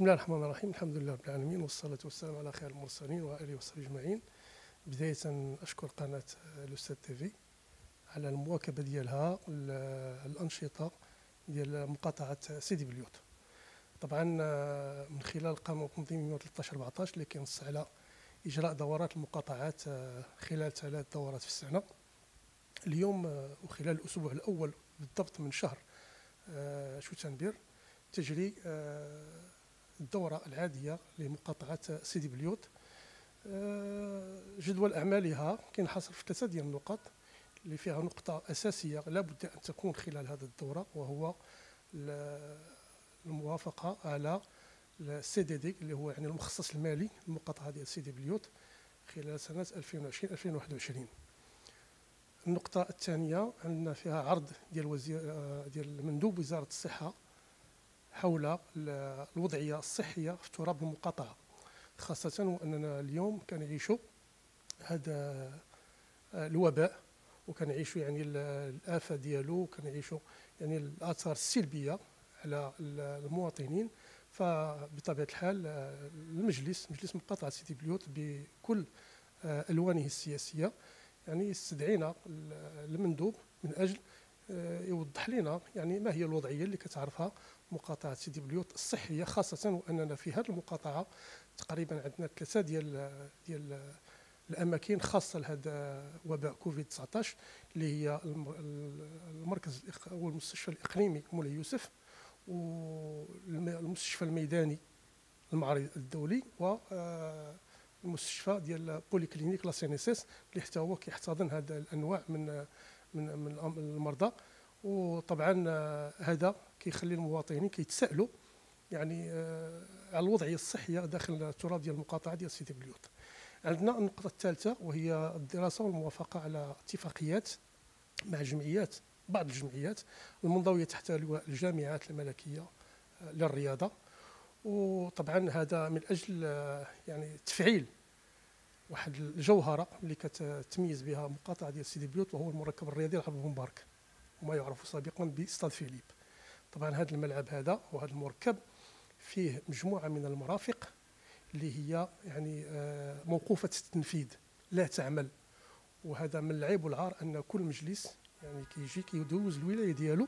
بسم الله الرحمن الرحيم. الحمد لله رب العالمين والصلاة والسلام على خير المرسلين وآله وصحبه أجمعين. بداية أشكر قناة الأستاذ تيفي على المواكبة ديالها الأنشطة ديال مقاطعة سيدي بليوت. طبعا من خلال قانون تنظيم 113 14 اللي كينص على إجراء دورات المقاطعات خلال ثلاث دورات في السنة. اليوم وخلال الأسبوع الأول بالضبط من شهر شتنبر تجري الدورة العادية لمقاطعة سيدي بليوط. آه، جدول أعمالها كينحصر في ثلاثة ديال النقط اللي فيها نقطة أساسية لابد أن تكون خلال هذه الدورة وهو الموافقة على السي دي دي اللي هو يعني المخصص المالي للمقاطعة ديال سيدي بليوط خلال سنة 2020 2021 النقطة الثانية عندنا فيها عرض ديال وزير آه، ديال مندوب وزارة الصحة حول الوضعية الصحية في تراب المقاطعة خاصة وأننا اليوم كنعيشوا هذا آه، الوباء وكنعيشوا يعني الآفة ديالو وكنعيشوا يعني الآثار السلبية على المواطنين. فبطبيعة الحال آه، المجلس مجلس مقاطعة سيدي بليوت بكل آه، ألوانه السياسية يعني استدعينا المندوب من أجل يوضح لنا يعني ما هي الوضعية اللي كتعرفها مقاطعة سيدي بليوت الصحية خاصة وأننا في هذه المقاطعة تقريبا عندنا ثلاثة ديال ديال الأماكن خاصة لهذا وباء كوفيد 19 اللي هي المركز والمستشفى الإقليمي مولاي يوسف والمستشفى الميداني المعرض الدولي و آه، المستشفى ديال polyclinique la CNSS اللي حتى هو كيحتضن هذا الأنواع من من من المرضى. وطبعا آه، هذا كيخلي المواطنين كيتسائلوا يعني آه، على الوضعية الصحية داخل التراب ديال المقاطعة ديال سيدي بليوط عندنا النقطة الثالثة وهي الدراسة والموافقة على اتفاقيات مع جمعيات بعض الجمعيات المنضوية تحت لواء الجامعات الملكية آه، للرياضة. وطبعا هذا من أجل يعني تفعيل واحد الجوهرة اللي كتميز بها مقاطعه ديال سيدي بليوت وهو المركب الرياضي الحرب مبارك. وما يعرف سابقا بستاد فيليب. طبعا هذا الملعب هذا وهذا المركب فيه مجموعة من المرافق اللي هي يعني آه، موقوفة التنفيذ لا تعمل. وهذا من العيب والعار أن كل مجلس يعني كيجي كيدوز الولاية ديالو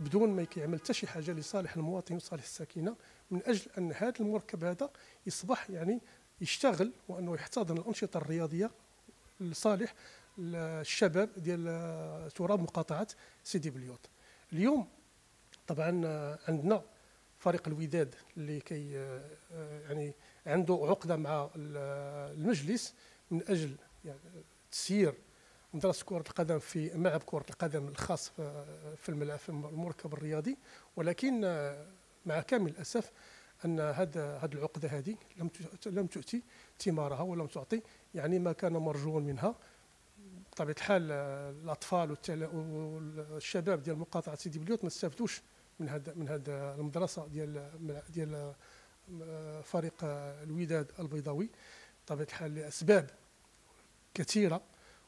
بدون ما كيعمل حتى شي حاجة لصالح المواطن وصالح الساكنة من أجل أن هذا المركب هذا يصبح يعني يشتغل وأنه يحتضن الأنشطة الرياضية لصالح الشباب ديال تراب مقاطعة سيدي بليوت اليوم طبعا عندنا فريق الوداد اللي كي يعني عنده عقدة مع المجلس من أجل يعني تسيير مدرسة كرة القدم في ملعب كرة القدم الخاص في الملعب في المركب الرياضي. ولكن مع كامل الأسف أن هذا هذه العقدة هذه لم لم تؤتي ثمارها ولم تعطي يعني ما كان مرجوا منها. بطبيعة الحال الأطفال والشباب ديال مقاطعة سيدي بليوت ما استفدوش من هذا من هذا المدرسة ديال ديال فريق الوداد البيضاوي. بطبيعة الحال لأسباب كثيرة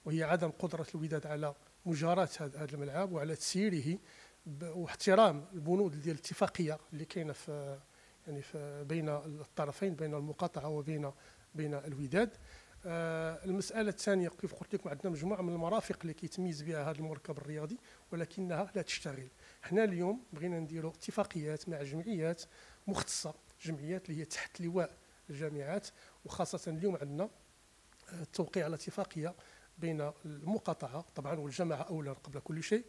وهي عدم قدرة الوداد على مجاراة هذا الملعب وعلى تسييره واحترام البنود ديال الاتفاقية اللي كاينة في يعني بين الطرفين بين المقاطعة وبين بين الوداد. آه المسألة الثانية كيف قلت لكم عندنا مجموعة من المرافق اللي كيتميز بها هذا المركب الرياضي ولكنها لا تشتغل. حنا اليوم بغينا نديروا اتفاقيات مع جمعيات مختصة جمعيات اللي هي تحت لواء الجامعات وخاصة اليوم عندنا التوقيع على اتفاقية بين المقاطعة طبعا والجماعة اولا قبل كل شيء.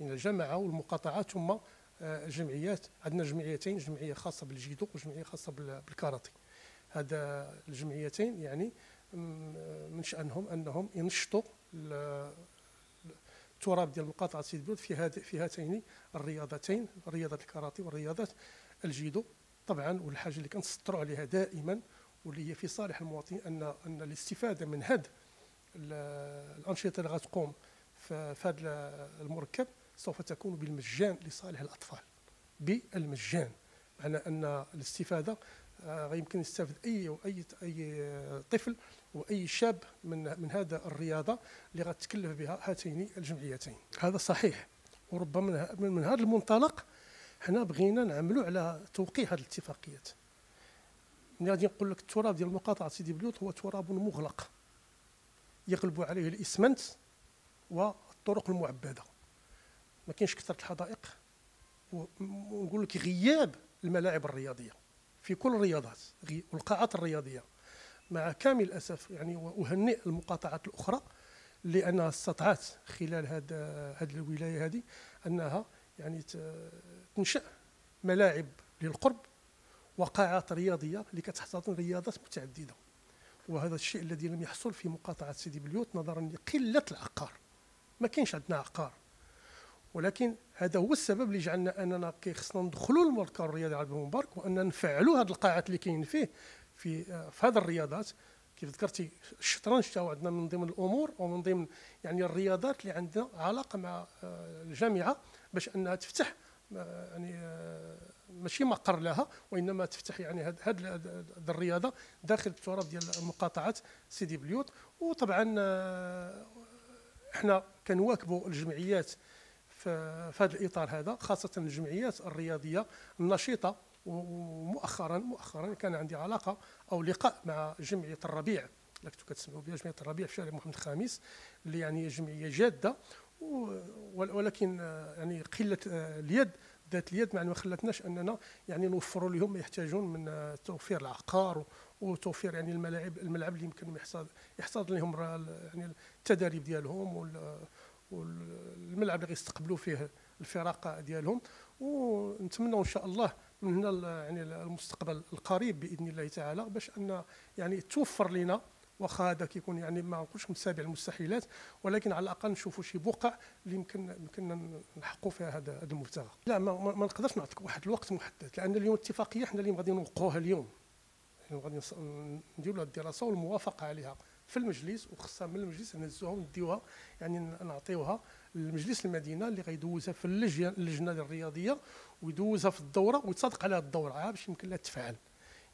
بين الجماعة والمقاطعه ثم الجمعيات عندنا جمعيتين جمعية خاصة بالجيدو وجمعية خاصة بالكاراتي هذا الجمعيتين يعني من شأنهم أنهم ينشطوا التراب ديال مقاطعة سيد بلود في هذه في هاتين الرياضتين رياضة الكاراتي والرياضه الجيدو طبعا والحاجة اللي كنسطروا عليها دائما واللي هي في صالح المواطن ان أن الاستفادة من هذه الأنشطة اللي غتقوم في هذا المركب سوف تكون بالمجان لصالح الأطفال. بالمجان. معنى أن الاستفادة آه، يمكن يستفد أي أي أي طفل وأي شاب من من هذا الرياضة اللي غتكلف بها هاتين الجمعيتين. هذا صحيح. وربما من, من هذا المنطلق حنا بغينا نعملوا على توقيع هذه الاتفاقيات. ملي غادي نقول لك التراب ديال مقاطعه سيدي بلوط هو تراب مغلق. يغلب عليه الإسمنت والطرق المعبدة. ما كاينش كثرة الحدائق. ونقول لك غياب الملاعب الرياضية. في كل الرياضات والقاعات الرياضية. مع كامل الأسف يعني واهنئ المقاطعات الأخرى لانها استطاعت خلال هذا هذه الولاية هذه أنها يعني تنشأ ملاعب للقرب وقاعات رياضية اللي كتحتضن رياضات متعددة. وهذا الشيء الذي لم يحصل في مقاطعة سيدي بليوت نظرا لقلة العقار. ما كاينش عندنا عقار. ولكن هذا هو السبب اللي جعلنا أننا كيخصنا ندخلوا للمركز الرياضي على مبارك وأن نفعلوا هذه القاعات اللي كاين فيه في في هذه الرياضات. كيف ذكرتي الشطرنج تا عندنا من ضمن الأمور ومن ضمن يعني الرياضات اللي عندنا علاقة مع آه، الجامعة باش أنها تفتح آه، يعني آه، ماشي مقر لها وإنما تفتح يعني هذه الرياضة داخل التراث ديال مقاطعه سيدي بليوت. وطبعا إحنا كنواكبوا الجمعيات في هذا الإطار هذا خاصة الجمعيات الرياضية النشيطة ومؤخرا مؤخرا كان عندي علاقة أو لقاء مع جمعية الربيع. اللي كنتوا كتسمعوا بها جمعية الربيع في شارع محمد الخامس اللي يعني جمعية جادة ولكن يعني قلة اليد ذات اليد ما خلتناش أننا يعني نوفروا لهم ما يحتاجون من توفير العقار وتوفير يعني الملاعب الملعب اللي يمكن يحتضن لهم يعني التدريب ديالهم والملعب اللي غيستقبلوا فيه الفرق ديالهم. ونتمنى إن شاء الله من هنا يعني المستقبل القريب بإذن الله تعالى باش أن يعني توفر لنا واخا هذا كيكون يعني ما نقولش من سابع المستحيلات ولكن على الأقل نشوفوا شي بقع اللي يمكن يمكننا نحققوا فيها هذا هذا المبتغى. لا ما, ما نقدرش نعطيك واحد الوقت محدد لأن اليوم اتفاقية حنا اللي غادي نوقعوها اليوم. يعني غادي نديروا الدراسة والموافقة عليها. في المجلس وخصها من المجلس نهزوها ونديوها يعني نعطيوها لمجلس المدينة اللي غيدوزها في اللجنة الرياضية ويدوزها في الدورة ويتصادق على الدورة باش يمكن لها تفعل.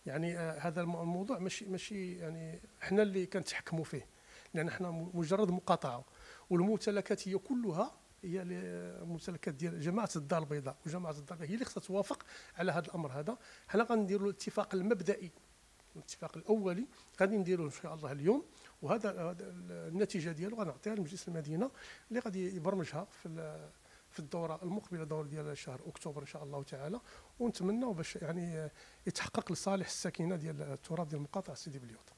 يعني آه هذا الموضوع ماشي ماشي يعني إحنا اللي كنتحكموا فيه لأن إحنا مجرد مقاطعة. والممتلكات هي كلها هي الممتلكات ديال جماعة الدار البيضاء وجماعة الدار البيضاء هي اللي خصها توافق على هذا الأمر هذا. حنا غنديروا الاتفاق المبدئي. الاتفاق الأولي غادي نديروه إن شاء الله اليوم وهذا النتيجة ديالو غنعطيها لمجلس المدينة اللي غادي يبرمجها في في الدورة المقبلة الدوره ديال شهر أكتوبر إن شاء الله تعالى. ونتمنوا باش يعني يتحقق لصالح السكينه ديال التراب ديال مقاطعه سيدي بليوط.